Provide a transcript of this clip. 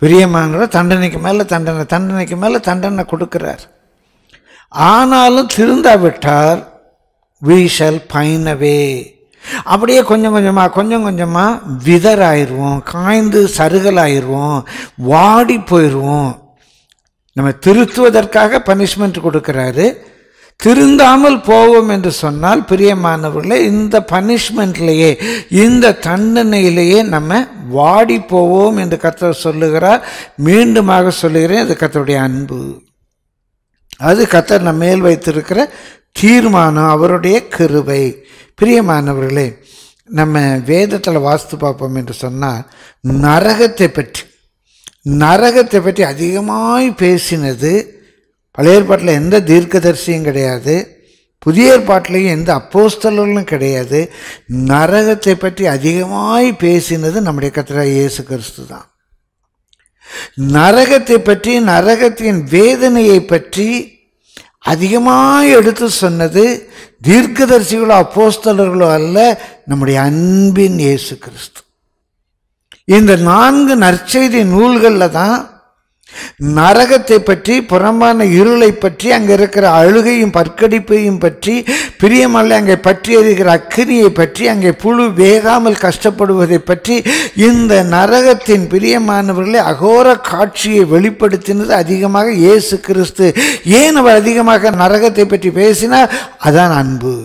பிரியமானவர் தண்டனைக்கு மேலே தண்டனை தண்டனைக்கு மேலே தண்டனை கொடுக்கிறார். ஆனாலும் திருந்தாவிட்டால் வீசல் shall அப்படியே கொஞ்சம் கொஞ்சமாக கொஞ்சம் கொஞ்சமாக விதராயிடுவோம் காய்ந்து சருகலாயிருவோம் வாடி போயிடுவோம் நம்ம திருத்துவதற்காக பனிஷ்மெண்ட் கொடுக்குறாரு. திருந்தாமல் போவோம் என்று சொன்னால் பிரியமானவர்களே இந்த பனிஷ்மெண்ட்லேயே இந்த தண்டனையிலேயே நம்ம வாடி போவோம் என்று கத்தர் சொல்லுகிறார். மீண்டுமாக சொல்லுகிறேன் அது கத்தருடைய அன்பு. அது கத்தர் நம்ம மேல் வைத்திருக்கிற தீர்மானம் அவருடைய கிருவை பிரியமானவர்களே நம்ம வேதத்தில் வாஸ்து பார்ப்போம் என்று சொன்னால் நரகத்தை பற்றி நரகத்தை பற்றி அதிகமாய் பேசினது பழைய ஏற்பாட்டில் எந்த தீர்க்கதரிசியும் கிடையாது. புதிய ஏற்பாட்டிலையும் எந்த அப்போஸ்தலர்களும் கிடையாது. நரகத்தை பற்றி அதிகமாய் பேசினது நம்முடைய கத்திரா இயேசு கிறிஸ்து தான். நரகத்தை பற்றி நரகத்தின் வேதனையை பற்றி அதிகமாக எடுத்து சொன்னது தீர்க்கதரிசிகளோ அப்போஸ்தலர்களோ அல்ல நம்முடைய அன்பின் இயேசு கிறிஸ்து. இந்த நான்கு நற்செய்தி நூல்களில் தான் நரகத்தை பற்றி புறம்பான இருளை பற்றி அங்கே இருக்கிற அழுகையும் பற்கடிப்பையும் பற்றி பிரியமல்ல அங்கே பற்றி எறிகிற அக்கினியை பற்றி அங்கே புழு வேகாமல் கஷ்டப்படுவதை பற்றி இந்த நரகத்தின் பிரியமானவர்களே அகோர காட்சியை வெளிப்படுத்தினது அதிகமாக இயேசு கிறிஸ்து. ஏன் அவர் அதிகமாக நரகத்தை பற்றி பேசினார்? அதான் அன்பு.